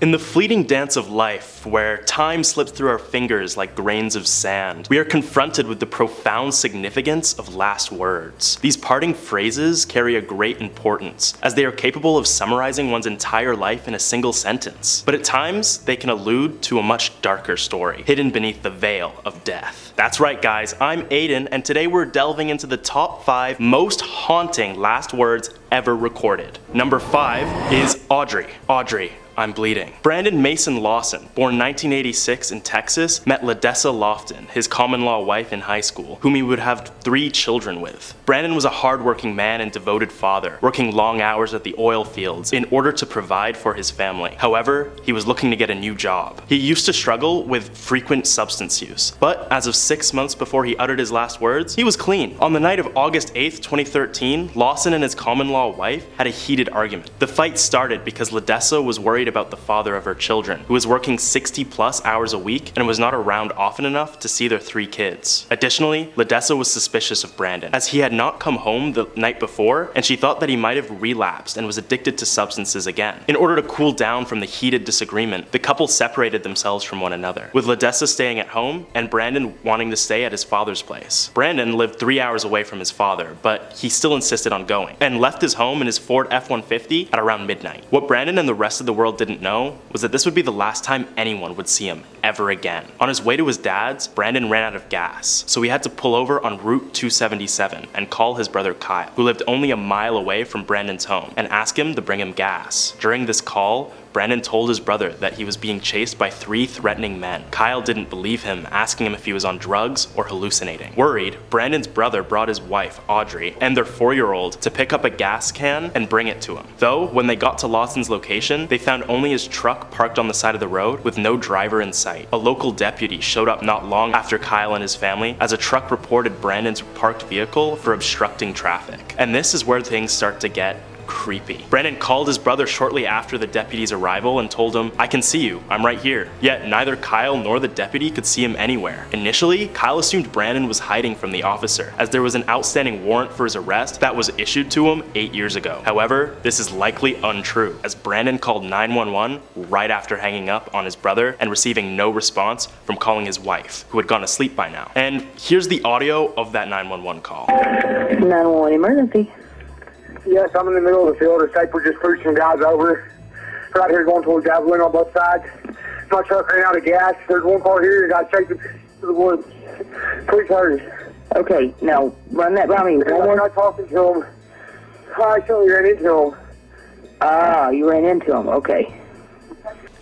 In the fleeting dance of life, where time slips through our fingers like grains of sand, we are confronted with the profound significance of last words. These parting phrases carry a great importance, as they are capable of summarizing one's entire life in a single sentence. But at times, they can allude to a much darker story, hidden beneath the veil of death. That's right guys, I'm Aidan, and today we're delving into the top 5 most haunting last words ever recorded. Number 5 is Audrey. Audrey, I'm bleeding. Brandon Mason Lawson, born 1986 in Texas, met Ladessa Lofton, his common law wife in high school, whom he would have three children with. Brandon was a hardworking man and devoted father, working long hours at the oil fields in order to provide for his family. However, he was looking to get a new job. He used to struggle with frequent substance use, but as of six months before he uttered his last words, he was clean. On the night of August 8th, 2013, Lawson and his common law wife had a heated argument. The fight started because Ladessa was worried worried about the father of her children, who was working 60 plus hours a week and was not around often enough to see their three kids. Additionally, Ladessa was suspicious of Brandon, as he had not come home the night before, and she thought that he might have relapsed and was addicted to substances again. In order to cool down from the heated disagreement, the couple separated themselves from one another, with Ladessa staying at home and Brandon wanting to stay at his father's place. Brandon lived three hours away from his father, but he still insisted on going, and left his home in his Ford F-150 at around midnight. What Brandon and the rest of the world didn't know was that this would be the last time anyone would see him ever again. On his way to his dad's, Brandon ran out of gas, so he had to pull over on Route 277 and call his brother Kyle, who lived only a mile away from Brandon's home, and ask him to bring him gas. During this call, Brandon told his brother that he was being chased by three threatening men. Kyle didn't believe him, asking him if he was on drugs or hallucinating. Worried, Brandon's brother brought his wife, Audrey, and their four-year-old to pick up a gas can and bring it to him. Though, when they got to Lawson's location, they found only his truck parked on the side of the road with no driver in sight. A local deputy showed up not long after Kyle and his family as a truck reported Brandon's parked vehicle for obstructing traffic. And this is where things start to get creepy. Brandon called his brother shortly after the deputy's arrival and told him, I can see you, I'm right here. Yet neither Kyle nor the deputy could see him anywhere. Initially, Kyle assumed Brandon was hiding from the officer, as there was an outstanding warrant for his arrest that was issued to him eight years ago. However, this is likely untrue, as Brandon called 911 right after hanging up on his brother and receiving no response from calling his wife, who had gone to sleep by now. And here's the audio of that 911 call. 911 emergency. Yes, I'm in the middle of the field. The Saper just pushed some guys over. Right here going towards Javelin on both sides. My truck ran out of gas. There's one car here that got chasing to the woods. Please hurry. Okay, now run that by me. One I'm not talking to him. I actually ran into him. Ah, you ran into him. Okay.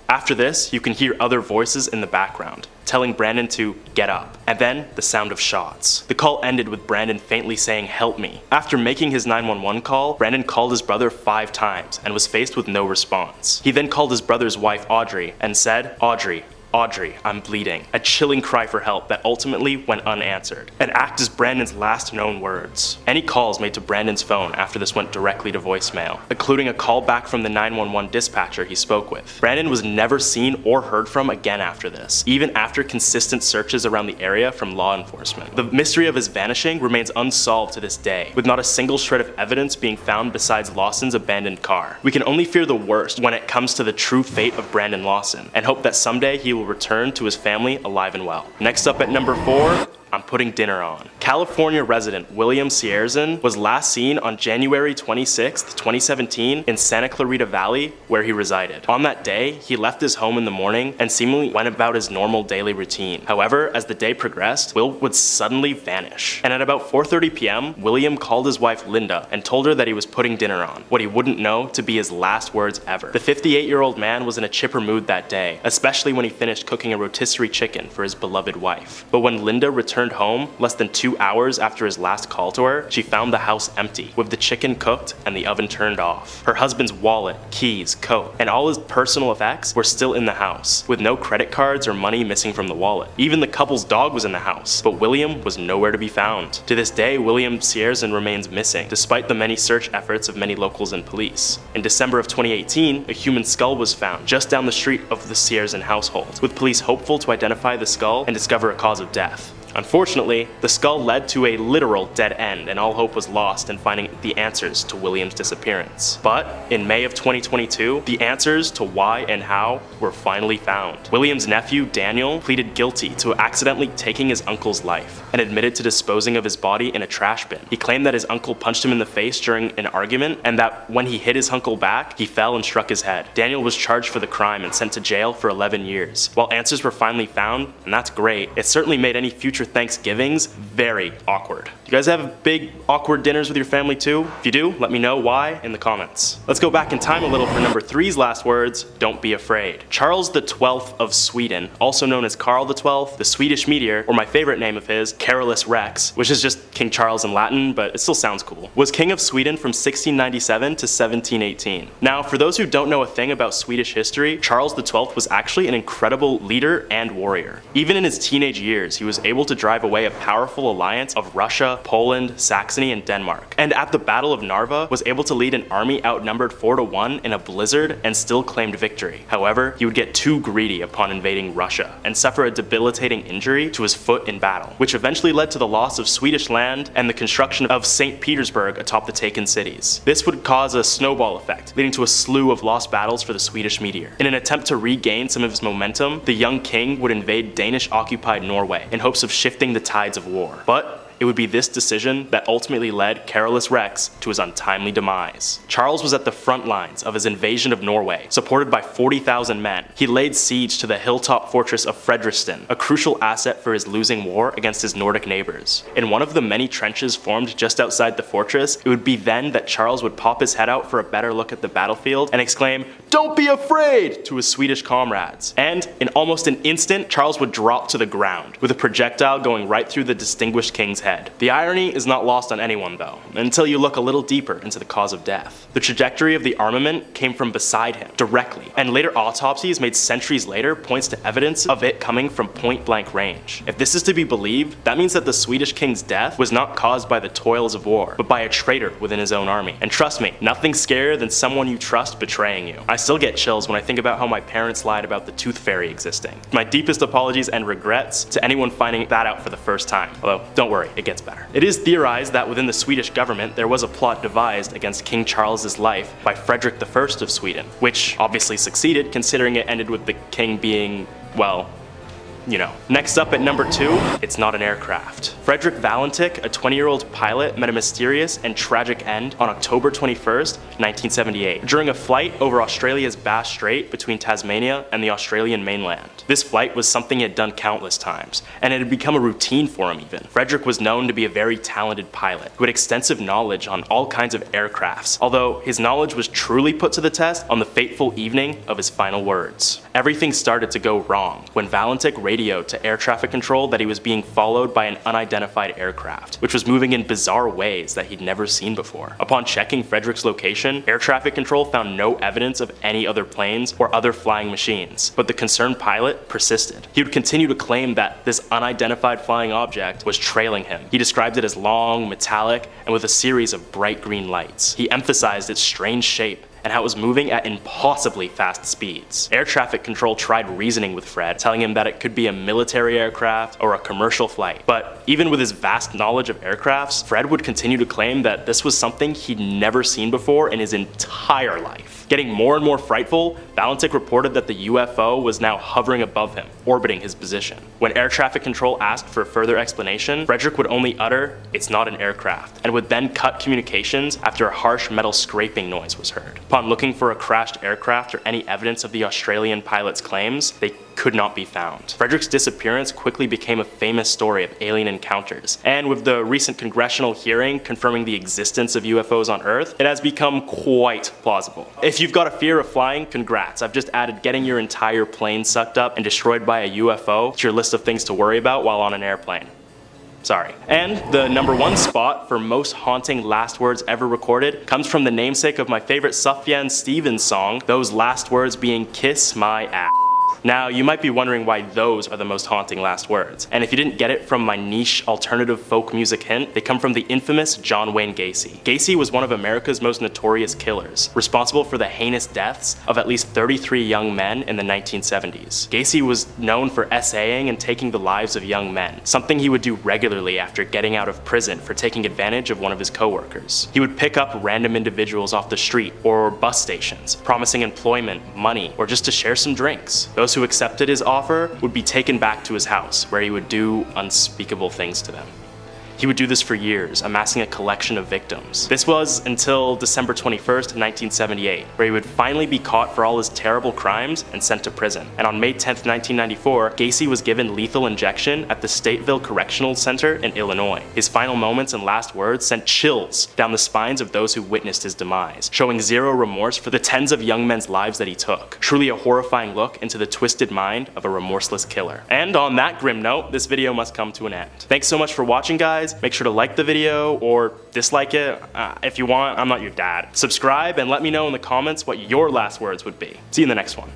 After this, you can hear other voices in the background, telling Brandon to get up, and then the sound of shots. The call ended with Brandon faintly saying, help me. After making his 911 call, Brandon called his brother five times and was faced with no response. He then called his brother's wife, Audrey, and said, Audrey, Audrey, I'm bleeding. A chilling cry for help that ultimately went unanswered. An act is Brandon's last known words. Any calls made to Brandon's phone after this went directly to voicemail, including a call back from the 911 dispatcher he spoke with. Brandon was never seen or heard from again after this, even after consistent searches around the area from law enforcement. The mystery of his vanishing remains unsolved to this day, with not a single shred of evidence being found besides Lawson's abandoned car. We can only fear the worst when it comes to the true fate of Brandon Lawson, and hope that someday he will return to his family alive and well. Next up at number four, I'm putting dinner on. California resident William Sierzan was last seen on January 26, 2017 in Santa Clarita Valley where he resided. On that day, he left his home in the morning and seemingly went about his normal daily routine. However, as the day progressed, Will would suddenly vanish. And at about 4.30 p.m., William called his wife Linda and told her that he was putting dinner on, what he wouldn't know to be his last words ever. The 58-year-old man was in a chipper mood that day, especially when he finished cooking a rotisserie chicken for his beloved wife. But when Linda returned home less than two hours after his last call to her, she found the house empty, with the chicken cooked and the oven turned off. Her husband's wallet, keys, coat, and all his personal effects were still in the house, with no credit cards or money missing from the wallet. Even the couple's dog was in the house, but William was nowhere to be found. To this day, William Sierzan remains missing, despite the many search efforts of many locals and police. In December of 2018, a human skull was found just down the street of the Sierzan household, with police hopeful to identify the skull and discover a cause of death. Unfortunately, the skull led to a literal dead end and all hope was lost in finding the answers to William's disappearance. But in May of 2022, the answers to why and how were finally found. William's nephew, Daniel, pleaded guilty to accidentally taking his uncle's life and admitted to disposing of his body in a trash bin. He claimed that his uncle punched him in the face during an argument and that when he hit his uncle back, he fell and struck his head. Daniel was charged for the crime and sent to jail for 11 years. While answers were finally found, and that's great, it certainly made any future Thanksgivings very awkward. You guys have big awkward dinners with your family too? If you do, let me know why in the comments. Let's go back in time a little for number three's last words, don't be afraid. Charles XII of Sweden, also known as Karl XII, the Swedish meteor, or my favorite name of his, Carolus Rex, which is just King Charles in Latin, but it still sounds cool, was king of Sweden from 1697 to 1718. Now, for those who don't know a thing about Swedish history, Charles XII was actually an incredible leader and warrior. Even in his teenage years, he was able to drive away a powerful alliance of Russia, Poland, Saxony, and Denmark. And at the Battle of Narva, was able to lead an army outnumbered 4 to 1 in a blizzard and still claimed victory. However, he would get too greedy upon invading Russia and suffer a debilitating injury to his foot in battle, which eventually led to the loss of Swedish land and the construction of St. Petersburg atop the taken cities. This would cause a snowball effect, leading to a slew of lost battles for the Swedish meteor. In an attempt to regain some of his momentum, the young king would invade Danish occupied Norway in hopes of shifting the tides of war. But it would be this decision that ultimately led Carolus Rex to his untimely demise. Charles was at the front lines of his invasion of Norway, supported by 40,000 men. He laid siege to the hilltop fortress of Fredriksten, a crucial asset for his losing war against his Nordic neighbors. In one of the many trenches formed just outside the fortress, it would be then that Charles would pop his head out for a better look at the battlefield and exclaim, Don't be afraid! to his Swedish comrades. And in almost an instant, Charles would drop to the ground, with a projectile going right through the distinguished king's head. The irony is not lost on anyone though, until you look a little deeper into the cause of death. The trajectory of the armament came from beside him, directly, and later autopsies made centuries later points to evidence of it coming from point blank range. If this is to be believed, that means that the Swedish king's death was not caused by the toils of war, but by a traitor within his own army. And trust me, nothing's scarier than someone you trust betraying you. I still get chills when I think about how my parents lied about the tooth fairy existing. My deepest apologies and regrets to anyone finding that out for the first time. Although, don't worry, it gets better. It is theorized that within the Swedish government there was a plot devised against King Charles's life by Frederick I of Sweden, which obviously succeeded considering it ended with the king being, well, you know. Next up at number two, it's not an aircraft. Frederick Valentich, a 20-year-old pilot, met a mysterious and tragic end on October 21st, 1978, during a flight over Australia's Bass Strait between Tasmania and the Australian mainland. This flight was something he had done countless times, and it had become a routine for him even. Frederick was known to be a very talented pilot, who had extensive knowledge on all kinds of aircrafts, although his knowledge was truly put to the test on the fateful evening of his final words. Everything started to go wrong when Valentich radioed to air traffic control that he was being followed by an unidentified aircraft, which was moving in bizarre ways that he'd never seen before. Upon checking Frederick's location, air traffic control found no evidence of any other planes or other flying machines, but the concerned pilot persisted. He would continue to claim that this unidentified flying object was trailing him. He described it as long, metallic, and with a series of bright green lights. He emphasized its strange shape and how it was moving at impossibly fast speeds. Air traffic control tried reasoning with Fred, telling him that it could be a military aircraft or a commercial flight. But even with his vast knowledge of aircrafts, Fred would continue to claim that this was something he'd never seen before in his entire life. Getting more and more frightful, Valentich reported that the UFO was now hovering above him, orbiting his position. When air traffic control asked for further explanation, Frederick would only utter, it's not an aircraft, and would then cut communications after a harsh metal scraping noise was heard. Upon looking for a crashed aircraft or any evidence of the Australian pilot's claims, they could not be found. Frederick's disappearance quickly became a famous story of alien encounters, and with the recent congressional hearing confirming the existence of UFOs on Earth, it has become quite plausible. If you've got a fear of flying, congrats. I've just added getting your entire plane sucked up and destroyed by a UFO to your list of things to worry about while on an airplane. Sorry. And the number one spot for most haunting last words ever recorded comes from the namesake of my favorite Sufjan Stevens song, those last words being kiss my ass. Now, you might be wondering why those are the most haunting last words. And if you didn't get it from my niche alternative folk music hint, they come from the infamous John Wayne Gacy. Gacy was one of America's most notorious killers, responsible for the heinous deaths of at least 33 young men in the 1970s. Gacy was known for essaying and taking the lives of young men, something he would do regularly after getting out of prison for taking advantage of one of his coworkers. He would pick up random individuals off the street or bus stations, promising employment, money, or just to share some drinks. Those who accepted his offer would be taken back to his house, where he would do unspeakable things to them. He would do this for years, amassing a collection of victims. This was until December 21st, 1978, where he would finally be caught for all his terrible crimes and sent to prison. And on May 10th, 1994, Gacy was given lethal injection at the Stateville Correctional Center in Illinois. His final moments and last words sent chills down the spines of those who witnessed his demise, showing zero remorse for the tens of young men's lives that he took. Truly a horrifying look into the twisted mind of a remorseless killer. And on that grim note, this video must come to an end. Thanks so much for watching guys, guys. Make sure to like the video or dislike it. Uh, if you want, I'm not your dad. Subscribe and let me know in the comments what your last words would be. See you in the next one.